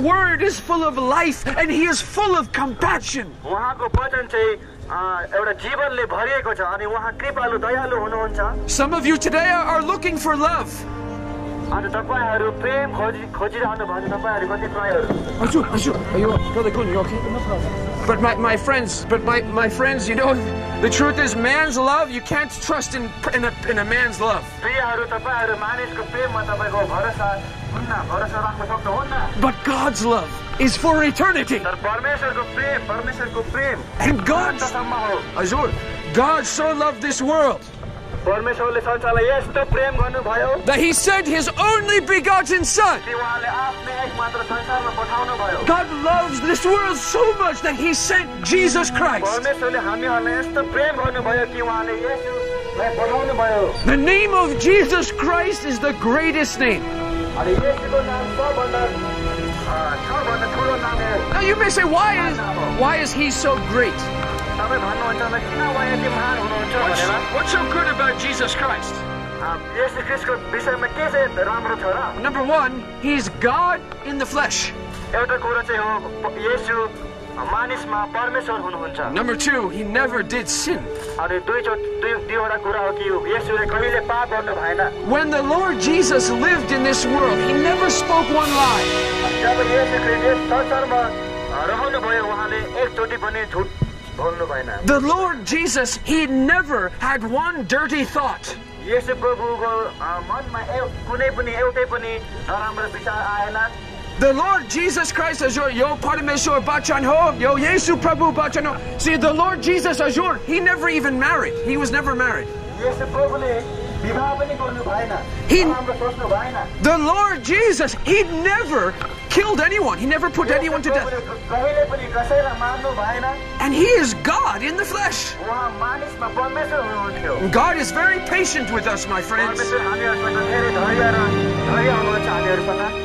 word is full of life and he is full of compassion. Some of you today are looking for love. But my, my friends, but my, my friends, you know, the truth is, man's love, you can't trust in, in, a, in a man's love. But God's love is for eternity. And God's, God so loved this world परमेश्वरले संसारलाई यस्तो प्रेम गर्नुभयो that he sent his only begotten Son. कि उहाँले आफ्नै एक मात्र संसारमा पठाउनु भयो God loves this world so much that he sent Jesus Christ. परमेश्वरले हामीहरूलाई यस्तो प्रेम गर्नुभयो कि उहाँले यसुलाई पठाउनु भयो The name of Jesus Christ is the greatest name. अनि यसुको नाम सबभन्दा अ, सबभन्दा ठुलो नाम हो Now you may say, why is, why is he so great? What's so good about Jesus Christ? Number one, he's God in the flesh. Number two, he never did sin. When the Lord Jesus lived in this world, he never spoke one lie. जब Yesu Christ yes संसारमा रहनु भयो उहाँले एकचोटि पनि झुट बोल्नु भएन The Lord Jesus, he never had one dirty thought. Yesu प्रभुको अ, मनमा एउ- कुनै पनि एउटै पनि नराम्रो विचार आएन The Lord Jesus Christ Azur, yo Parameshwar Bachan ho, yo Yesu Prabhu Bachan ho. See, the Lord Jesus Azur, he never even married. He was never married. Yesu प्रभुले विवाह पनि गर्नु भएन He- नराम्रो सोच्नु भएन The Lord Jesus, he never killed anyone. He never put anyone to death. And he is God in the flesh. God is very patient with us, my friends.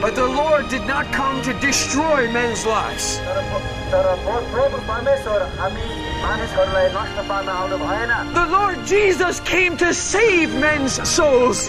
But the Lord did not come to destroy men's lives. The Lord Jesus came to save men's souls.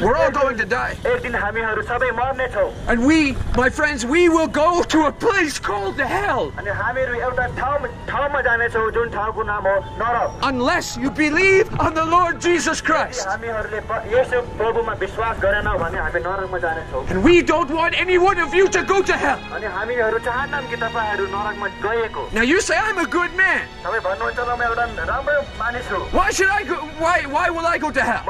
We're all going to die. And we, my friends, we will go to a place called hell. Unless you believe on the Lord Jesus Christ. And we don't want any one of you to go to hell. Now you say I'm a good man. Why should I go? Why, why will I go to hell?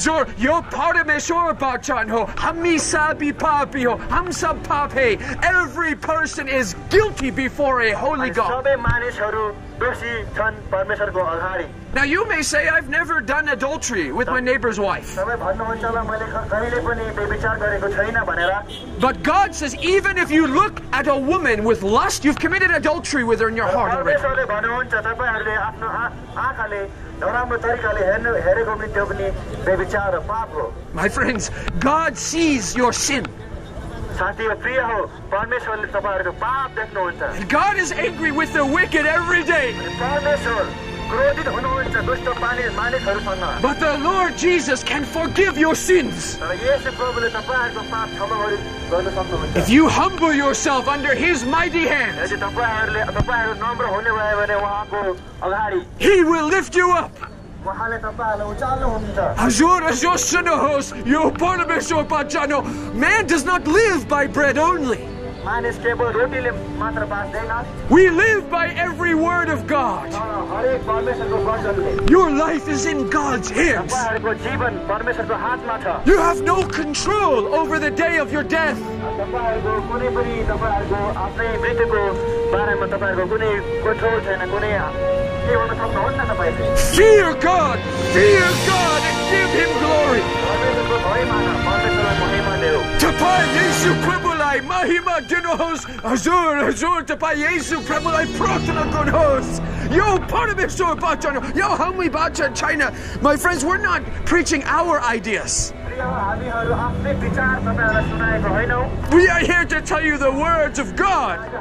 म नरकमा किन जान्छु र Azur, yo parameshwar bachan ho, hami sabi papi ho, ham sab pap hai. Every person is guilty before a holy अनि God. सबै मानिसहरू दोषी छन् परमेश्वरको अगाडि Now you may say, I've never done adultery with my neighbor's wife. तपाईँ भन्नुहुन्छ ल मैले क- कहिले पनि व्यभिचार गरेको छैन भनेर But God says, even if you look at a woman with lust, you've committed adultery with her in your heart already. परमेश्वरले भन्नुहुन्छ तपाईँहरूले आफ्नो आ- आँखाले नराम्रो तरिकाले हेर्नु हेरेको पनि त्यो पनि व्यभिचार र पाप हो My friends, God sees your sin. साथी हो प्रिय हो परमेश्वरले तपाईँहरूको पाप देख्नुहुन्छ And God is angry with the wicked every day. अनि परमेश्वर क्रोधित हुनुहुन्छ दुष्ट पानी मानिसहरूसँग But the Lord Jesus can forgive your sins. तर यसो प्रभुले तपाईँहरूको पाप क्षमा गरी गर्न सक्नुहुन्छ If you humble yourself under His mighty hand, यदि तपाईँहरूले तपाईँहरू नम्र हुने भयो भने उहाँको अगाडि He will lift you up. उहाँले तपाईँहरूलाई उचाल्नुहुन्छ Azur azur sunahos, yo parabesho pachano. Man does not live by bread only. मानिस केवल रोटीले मात्र बाँच्दैन We live by every word of God. तर हरेक परमेश्वरको वचनले Your life is in God's hands. तपाईँहरूको जीवन परमेश्वरको हातमा छ You have no control over the day of your death. तपाईँहरूको कुनै पनि तपाईँहरूको आफ्नै मृत्युको बारेमा तपाईँहरूको कुनै कन्ट्रोल छैन कुनै के गर्न सक्नुहुन्न तपाईँले Fear God, fear God, and give Him glory. परमेश्वरको भय मान परमेश्वरलाई महिमा देऊ Tapai Yesu Kribulai Mahima Azur, Azur Yesu, Premulai Yo, Yo, China. My friends, we're not preaching our ideas. We are here to tell you the words of God.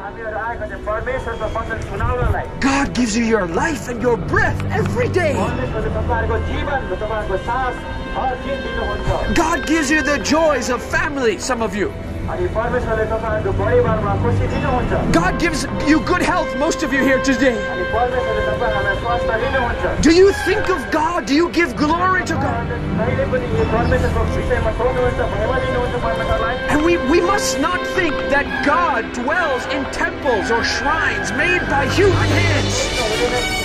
God gives you your life and your breath every day. God gives you the joys of family, some of you. God gives you good health, most of you here today. Do you think of God? Do you give glory to God? And we, we must not think that God dwells in temples or shrines made by human hands.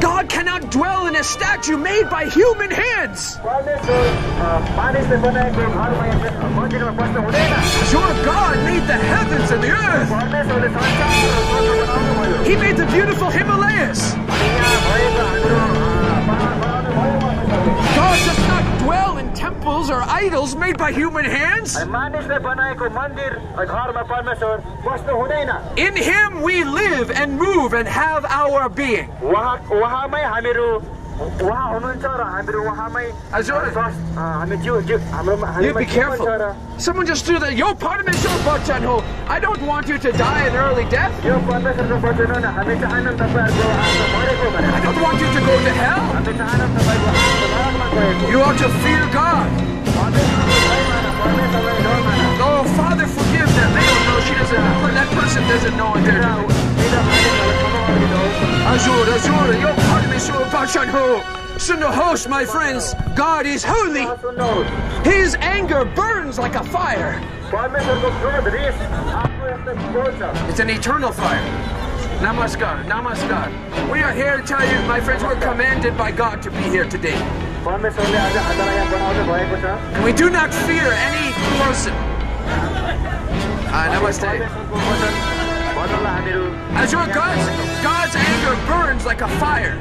God cannot dwell in a statue made by human hands. Your God made the heavens and the earth. He made the beautiful Himalayas. are idols made by human hands? In Him we live and move and have our being. You be careful. Someone just threw that. Yo, Parmeshwar Bachchan I don't want you to die an early death. I don't want you to go to hell. You ought to fear God. Oh, Father, forgive them. They don't know. She doesn't. That person doesn't know what they're pardon is your passion ho. Sundahosh, my friends, God is holy. His anger burns like a fire. It's an eternal fire. Namaskar, namaskar. We are here to tell you, my friends, we're commanded by God to be here today. We do not fear any person. Uh, namaste. As your God's, God's anger burns like a fire.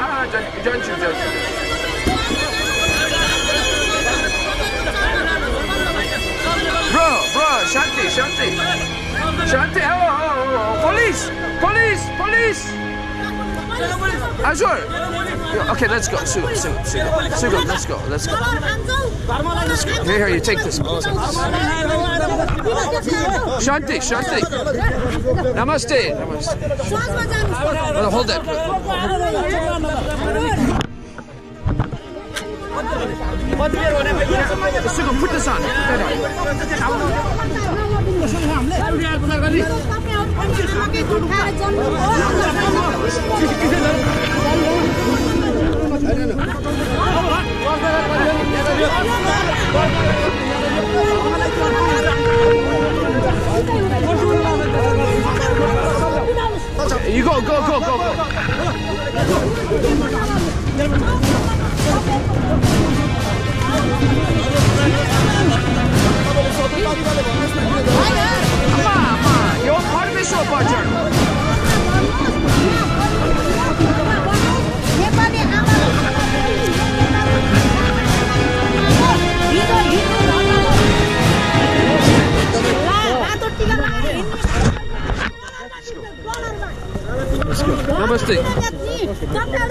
Ah, bro, bro, Shanti, Shanti. Shanti police, police, police. Azur. Okay, let's go. Sugam, Sugam, Sugam. Sugam, let's go, let's go. Let's go. Here, here, you take this. Shanti, Shanti. Namaste. Namaste. No, hold that. Sugam, put this on. Put that on. You go, go, go, go, go. Ama, ama.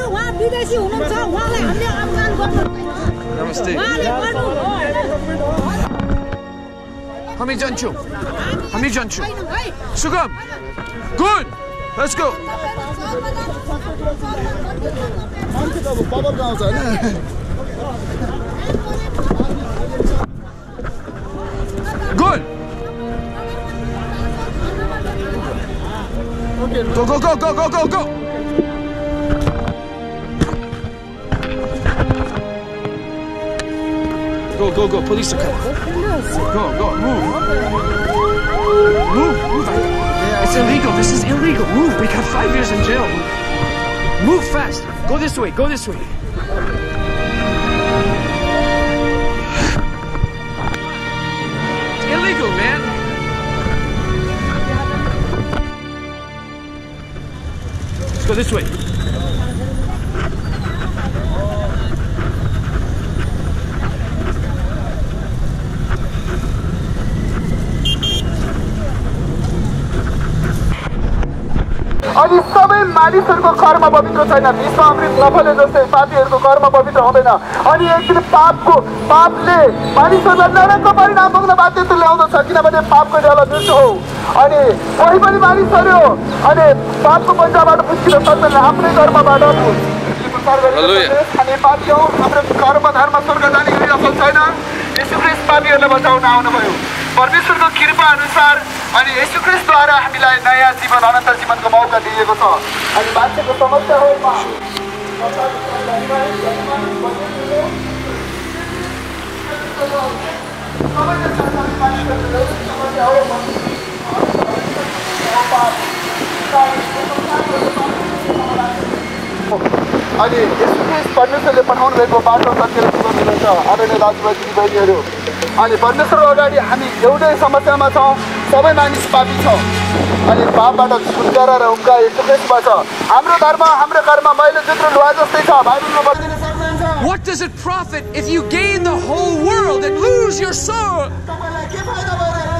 उहाँ विदेशी हुनुहुन्छ उहाँलाई हामीले आह्वान गर्नु हुँदैन हामी जान्छौँ हामी जान्छौँ Sugam good let's go good Go, go, go, go, go, go, go! Go, go, go. Police are coming. Go, go, move. Move, move. It's illegal. This is illegal. Move. We got five years in jail. Move fast. Go this way. Go this way. It's illegal, man. Let's go this way. अनि सबै मानिसहरूको कर्म पवित्र छैन। विश्व अमृत नफले जस्तै पापीहरूको कर्म पवित्र हुँदैन। अनि एक दिन पापको पापले मानिसहरूलाई नरकको परिणाम भोग्न बाध्यता ल्याउँदछ किनभने पापको ड्यालो मृत्यु हो। अनि कोही पनि मानिसहरू अनि पापको पन्जाबाट फुस्किन सक्दैन आफ्नै कर्मबाट हामी पापी हौ हाम्रो कर्म धर्म स्वर्ग जाने असल छैन। यशुख्रिस्ट पापीहरूलाई बचाउन आउनुभयो। परमेश्वरको कृपा अनुसार अनि यशुख्रिस्टद्वारा हामीलाई नयाँ जीवन अनन्त जीवनको मौका दिएको छ। अनि मान्छेको समस्या हो अनि यशुख्रिस्ट परमेश्वरले पठाउनु भएको बाटो सत्य र जीवन हुनुहुन्छ आदरणीय दाजुभाइ दिदीबहिनीहरू अनि परमेश्वर अगाडि हामी एउटै समस्यामा छौँ सबै मानिस पापी छौँ अनि पापबाट छुटकारा र उम्का यशुख्रिस्टमा छ हाम्रो धर्म हाम्रो कर्म मैले जुत्रो लुवा जस्तै छ बाइबलमा बदिन सक्नुहुन्छ What does it profit if you gain the whole world and lose your soul? तपाईँलाई के फाइदा भइरहेको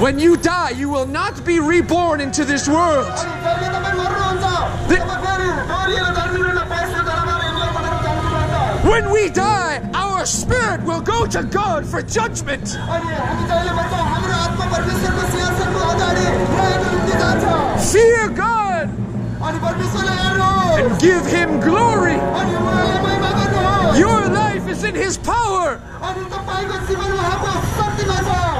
When you die, you will not be reborn into this world. When we die, our spirit will go to God for judgment. Fear God and give Him glory. Your life is in His power.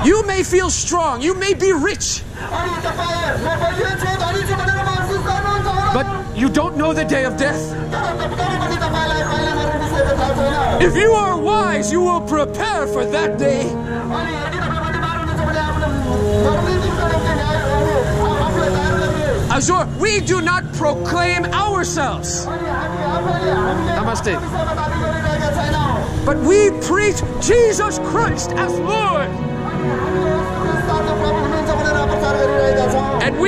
You may feel strong, you may be rich, but you don't know the day of death. If you are wise, you will prepare for that day. Azur, we do not proclaim ourselves. Namaste. But we preach Jesus Christ as Lord.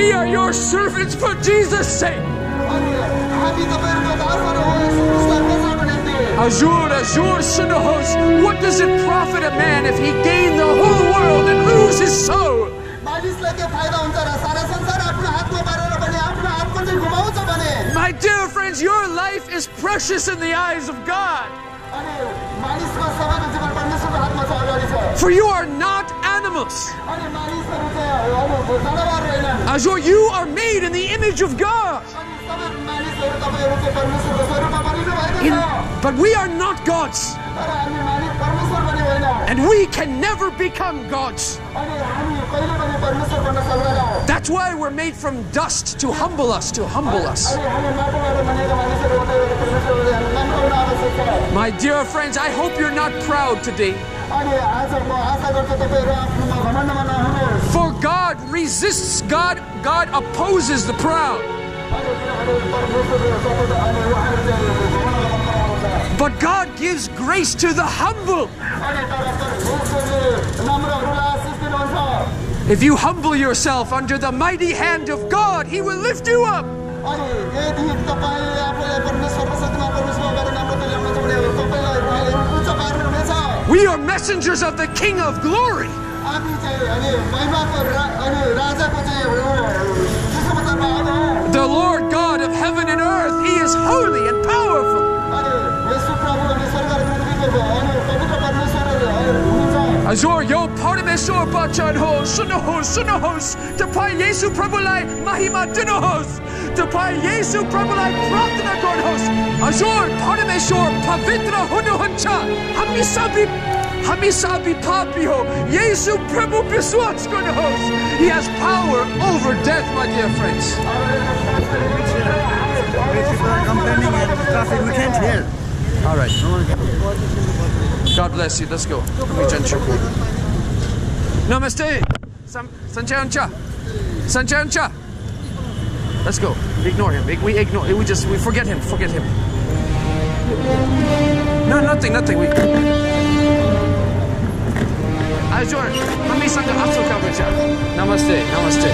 We are your servants for Jesus' sake. Azure, azure, Sunahos, what does it profit a man if he gain the whole world and lose his soul? My dear friends, your life is precious in the eyes of God. For you are not as Azure, you are made in the image of God. In, but we are not gods. And we can never become gods. That's why we're made from dust to humble us, to humble us. My dear friends, I hope you're not proud today. For God resists God, God opposes the proud. But God gives grace to the humble. If you humble yourself under the mighty hand of God, He will lift you up. We are messengers of the King of Glory. The Lord God of heaven and earth, He is holy and powerful. Azor yo paramesor bachan ho sunohos sunohos tapai Yesu prabulai mahima dinohos tapai Yesu prabulai pratna gorhos Azor paramesor pavitra hunohancha hamisabi sabi papi ho Yesu prabhu biswats gorhos He has power over death my dear friends we can't hear. All right God bless you let's go Kami Janchu. Namaste Sam Sanchancha Sanchancha Let's go. Ignore him. We ignore. We just we forget him. Forget him. No, nothing, nothing. We. Azor, kami sangka aso kabacha. Namaste, namaste.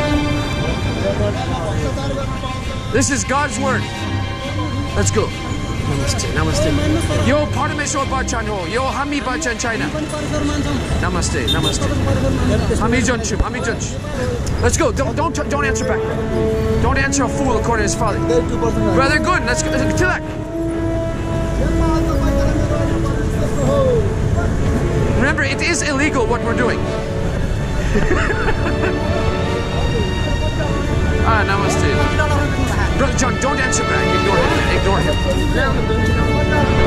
This is God's word. Let's go. Namaste, namaste. Yo Parameswar Bachan ho. Yo Hami Bachan China. Namaste, namaste. Hami Junchu, Hami Junchu. Let's go. Don't don't don't answer back. Don't answer a fool according to his father. Brother, good. Let's go. Tilak. Remember, it is illegal what we're doing. ah, namaste. Brother John, don't answer back. Ignore him. Ignore him.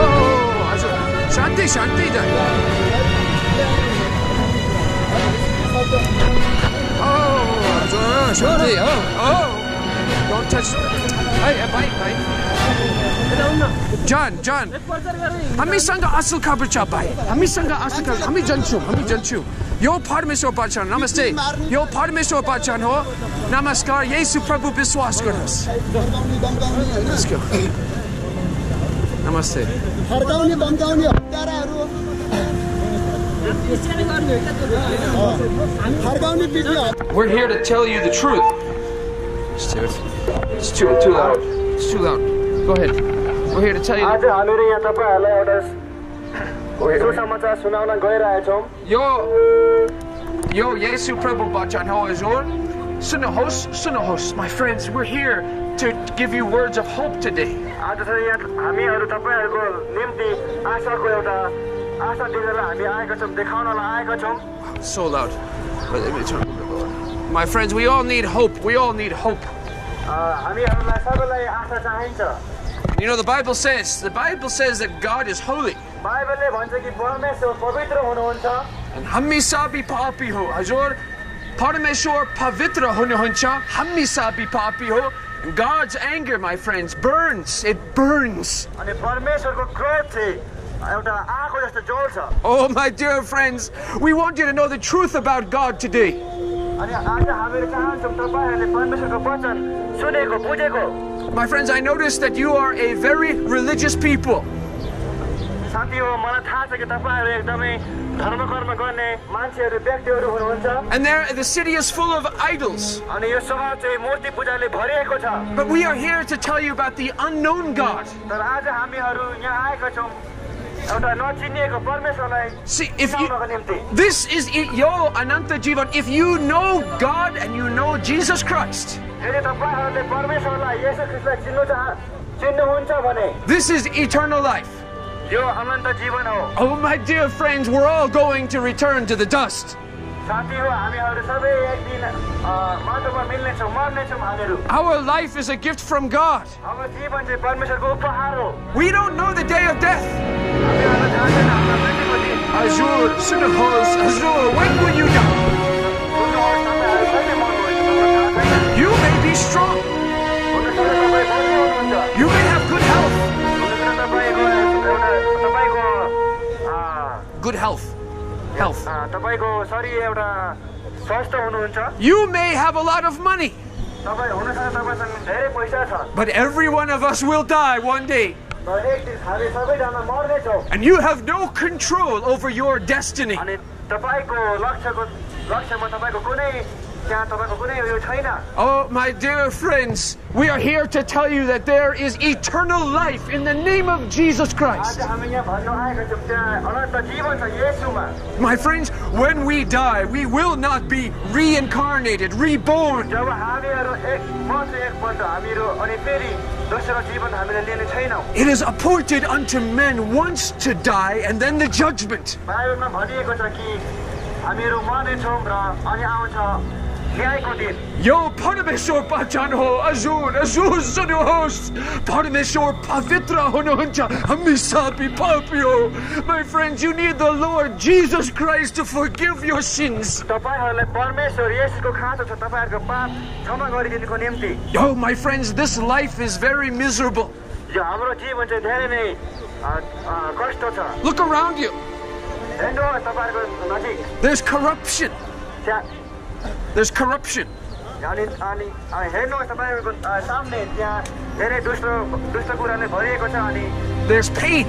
Oh, Azur. Shanti, Shanti. Oh, Azur, Shanti. Oh, oh. Don't touch. Hey, bye, bye. John, John. हामीसँग असल खबर छ भाइ हामीसँग असल खबर हामी जान्छौँ हामी जान्छौँ यो परमेश्वर वचन नमस्ते। यो परमेश्वर वचन हो। नमस्कार। यसु प्रभु विश्वास गर्नुहोस् नमस्ते। फर्काउने धम्काउने हत्याराहरू फर्काउने We're here to tell you the truth. It's too, it's too, too loud. It's too loud. Go ahead. We're here to tell you. आज हामीहरू यहाँ तपाईँहरूलाई एउटा सुसमाचार सुनाउन गइरहेछौँ Yo, yo, Yesu Prabhu Bachan Ho Azor. Sunahos, Sunahos. My friends, we're here to give you words of hope today. आज चाहिँ हामीहरू तपाईँहरूको निम्ति आशाको एउटा आशा हामी आएका छौँ देखाउनलाई आएका छौँ So loud. My friends, we all need hope. We all need hope. हामीहरूलाई सबैलाई आशा चाहिन्छ You know, the Bible says, the Bible says that God is holy. And Hamisabi ho. Hazur, Parameshwar pavitra hune huncha, hamisa ho. God's anger, my friends, burns. It burns. Oh, my dear friends, we want you to know the truth about God today. My friends, I noticed that you are a very religious people. And there, the city is full of idols. But we are here to tell you about the unknown God. See, if you, this is your Ananta Jivan, if you know God and you know Jesus Christ, this is eternal life. Oh, my dear friends, we're all going to return to the dust. Our life is a gift from God. We don't know the day of death. Azur, Sinahos, Azur, when will you die? You may be strong. You may have good health. Good health Health. अ, तपाईँको शरीर एउटा स्वस्थ हुनुहुन्छ You may have a lot of money. तपाईँ हुनसक्छ तपाईँसँग धेरै पैसा छ But every one of us will die one day. तर एक दिन हामी सबैजना मर्नेछौँ And you have no control over your destiny. अनि तपाईँको लक्ष्यको Oh, my dear friends, we are here to tell you that there is eternal life in the name of Jesus Christ. My friends, when we die, we will not be reincarnated, reborn. It is appointed unto men once to die and then the judgment. Yo, Parameshwar Pachan Azur, Azur sunyo host. Parameshwar Pavitra Hononcha, Hamisapi Papio. My friends, you need the Lord Jesus Christ to forgive your sins. Yo, my friends, this life is very miserable. Look around you. हेर्नुहोस् तपाईँहरूको नजिक There's corruption. त्यहाँ There's corruption. अनि अनि अनि हेर्नुहोस् तपाईँहरूको अ, सामने त्यहाँ धेरै दुष्ट दुष्ट कुराले भरिएको छ अनि There's pain.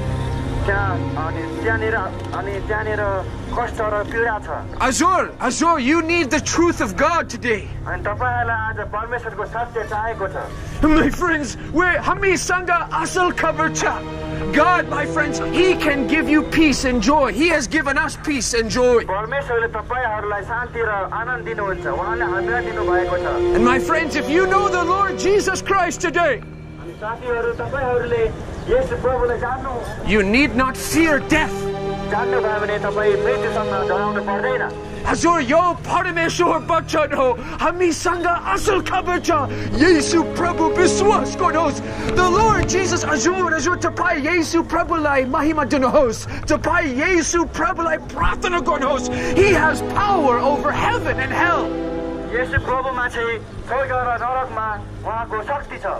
Azur, Azur, you need the truth of God today. My friends, we're Hami Sangha Asal Kavarcha. God, my friends, He can give you peace and joy. He has given us peace and joy. And my friends, if you know the Lord Jesus Christ today, you need not fear death. As your yo parame shuhar bachan ho, hami sanga asul kabacha, Yesu Prabhu biswas gornos. The Lord Jesus Azur Azur tapai Yesu Prabhu lai mahima dunhos, tapai Yesu Prabhu lai prathana gornos. He has power over heaven and hell. Yesu Prabhu ma chahi, sogar narak ma, wahan ko shakti cha.